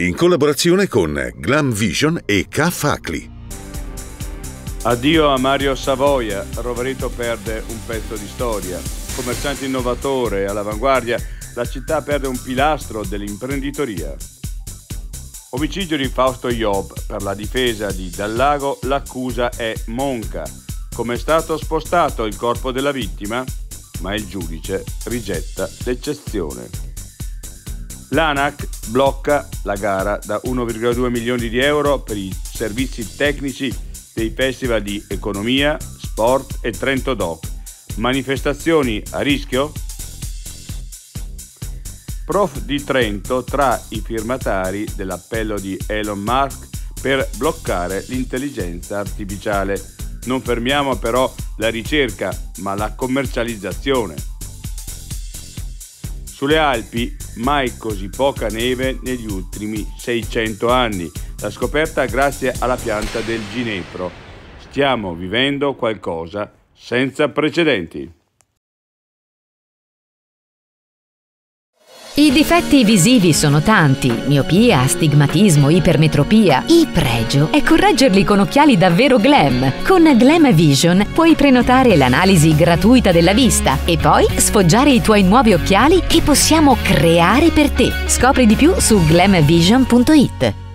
in collaborazione con Glam Vision e K-Facli. Addio a Mario Savoia, Rovereto perde un pezzo di storia. Commerciante innovatore all'avanguardia, la città perde un pilastro dell'imprenditoria. Omicidio di Fausto Job per la difesa di Dallago, l'accusa è monca. Come è stato spostato il corpo della vittima? Ma il giudice rigetta l'eccezione. L'ANAC blocca la gara da 1,2 milioni di euro per i servizi tecnici dei festival di economia, sport e Trento Doc. Manifestazioni a rischio? Prof di Trento tra i firmatari dell'appello di Elon Musk per bloccare l'intelligenza artificiale. Non fermiamo però la ricerca, ma la commercializzazione. Sulle Alpi mai così poca neve negli ultimi 600 anni, la scoperta grazie alla pianta del ginepro. Stiamo vivendo qualcosa senza precedenti. I difetti visivi sono tanti, miopia, astigmatismo, ipermetropia. Il pregio è correggerli con occhiali davvero glam. Con Glam Vision puoi prenotare l'analisi gratuita della vista e poi sfoggiare i tuoi nuovi occhiali che possiamo creare per te. Scopri di più su glamvision.it.